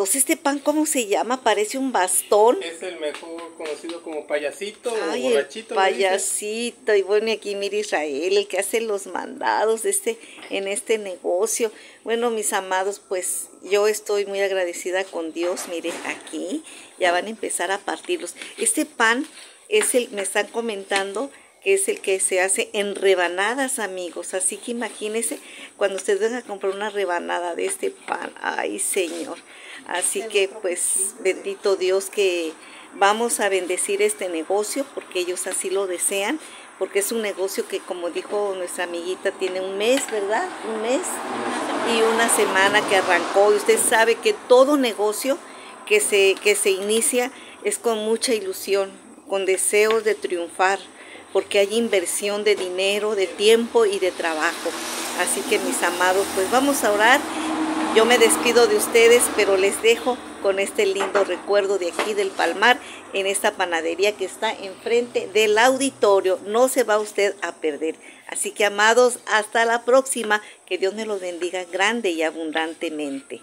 Este pan, ¿cómo se llama? Parece un bastón. Es el mejor conocido como payasito Ay, o borrachito. El payasito. Y bueno, aquí mira Israel, el que hace los mandados de este, en este negocio. Bueno, mis amados, pues yo estoy muy agradecida con Dios. Miren, aquí ya van a empezar a partirlos. Este pan es el, me están comentando, que es el que se hace en rebanadas, amigos. Así que imagínense cuando ustedes van a comprar una rebanada de este pan. Ay, Señor. Así que pues bendito Dios que vamos a bendecir este negocio porque ellos así lo desean. Porque es un negocio que, como dijo nuestra amiguita, tiene un mes, ¿verdad? Un mes y una semana que arrancó. Y usted sabe que todo negocio que se, que se inicia es con mucha ilusión, con deseos de triunfar porque hay inversión de dinero, de tiempo y de trabajo. Así que mis amados, pues vamos a orar. Yo me despido de ustedes, pero les dejo con este lindo recuerdo de aquí del Palmar, en esta panadería que está enfrente del auditorio. No se va usted a perder. Así que amados, hasta la próxima. Que Dios me los bendiga grande y abundantemente.